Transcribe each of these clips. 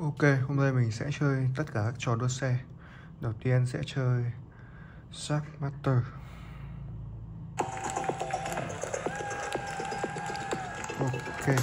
Ok, hôm nay mình sẽ chơi tất cả các trò đua xe. Đầu tiên sẽ chơi Shark Master. Ok.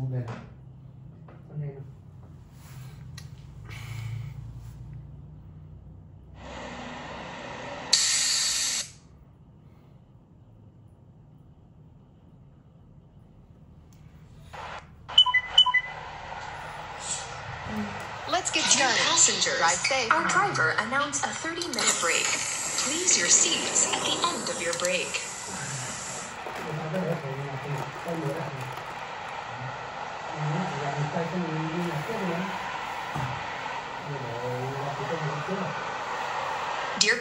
Một đây này con này Let's get Dear started. passengers, Drive safe. our driver announced a 30-minute break. Please your seats at the end of your break.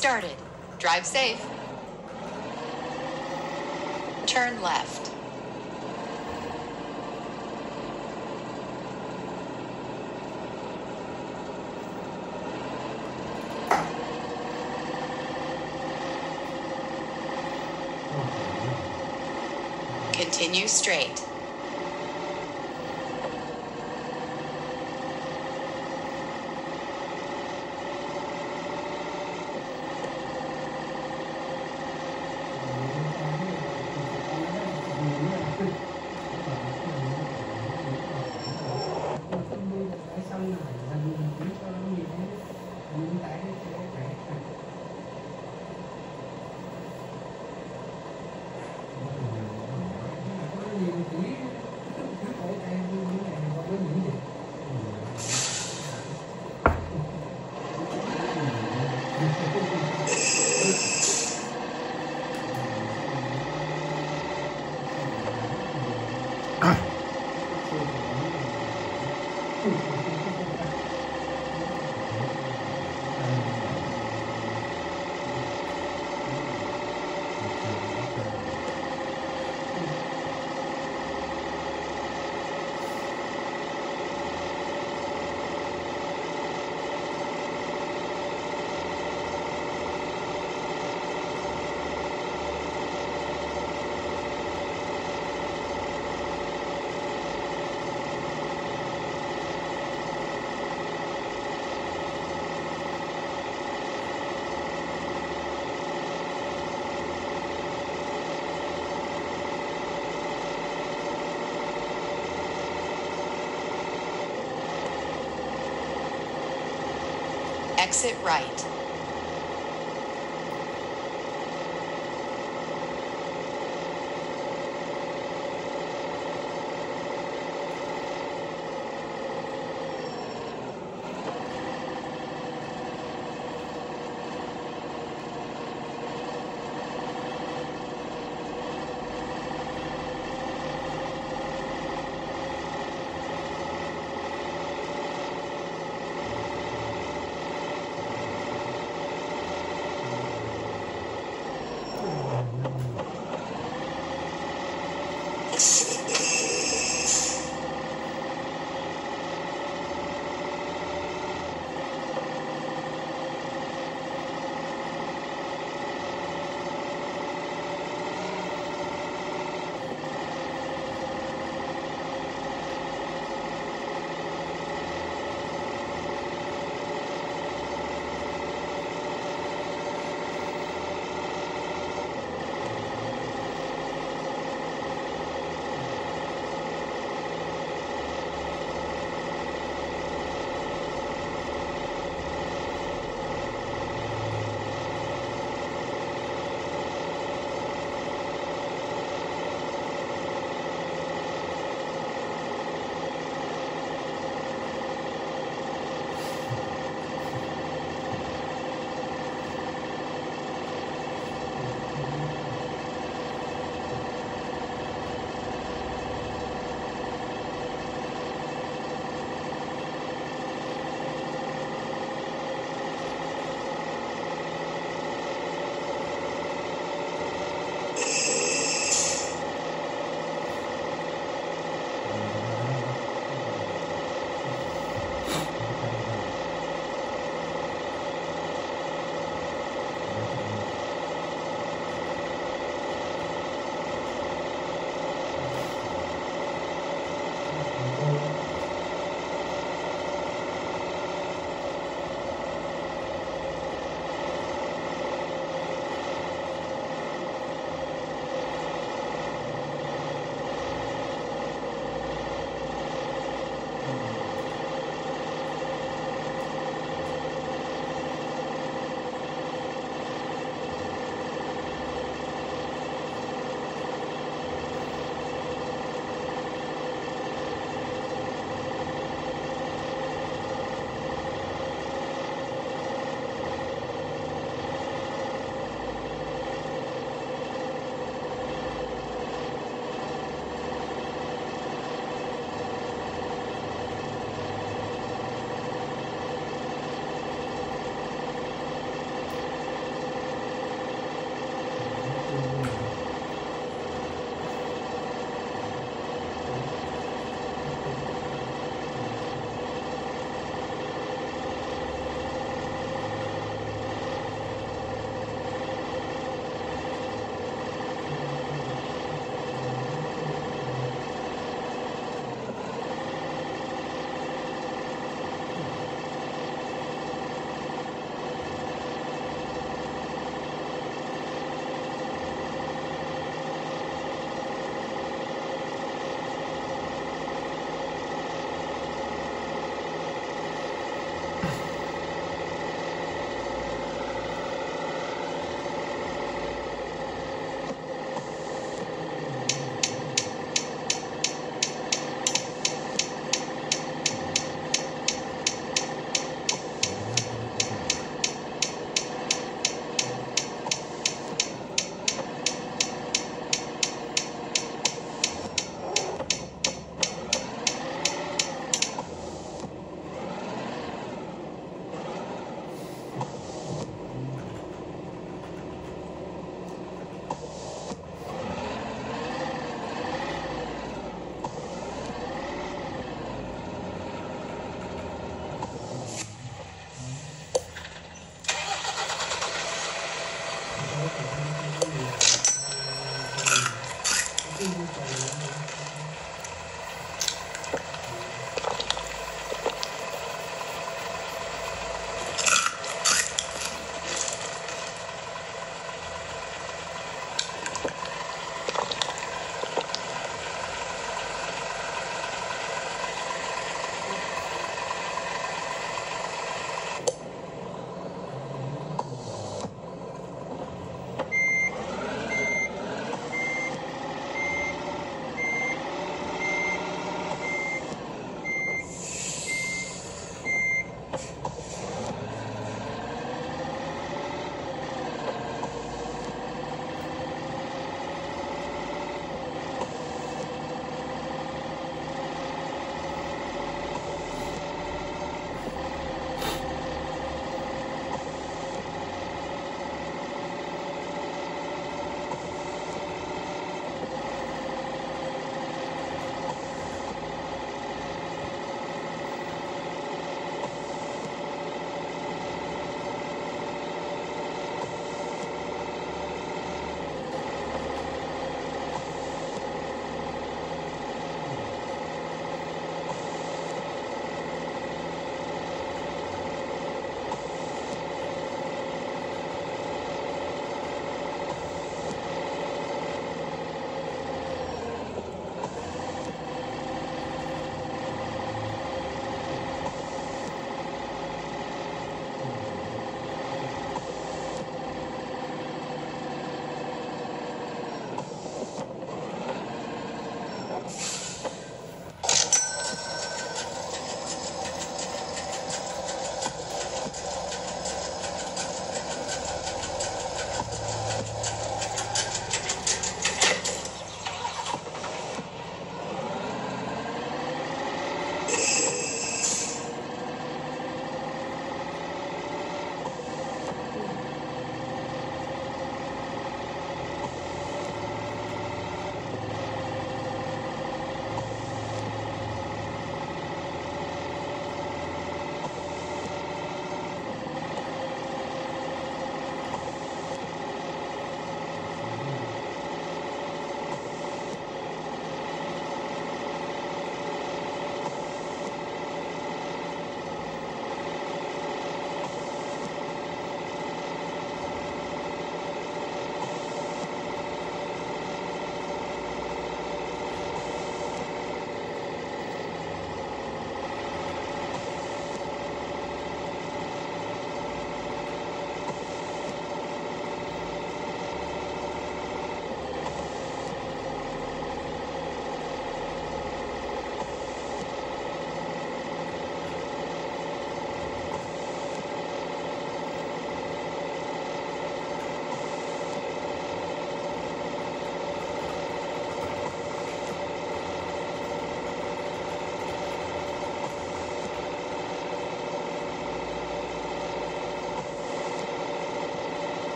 Started. Drive safe. Turn left. Continue straight. Exit right.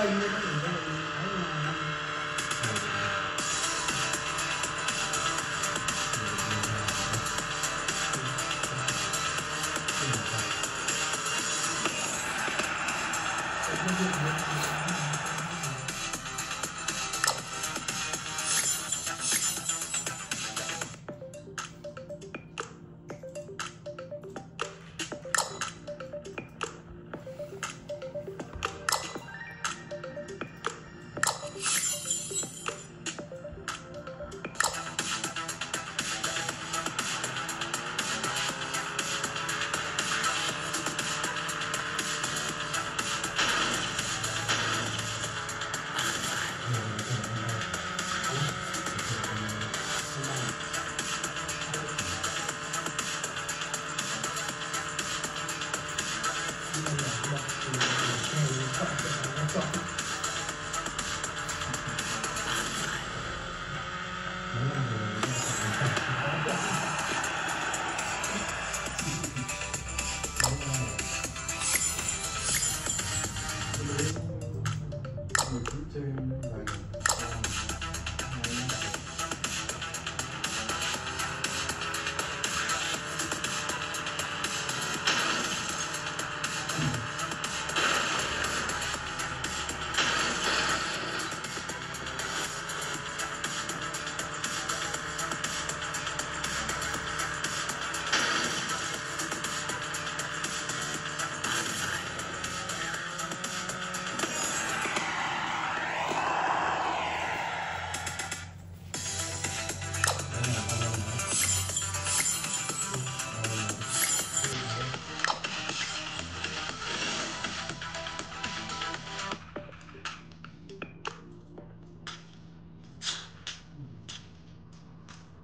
ぱいいるんで。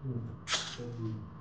嗯可以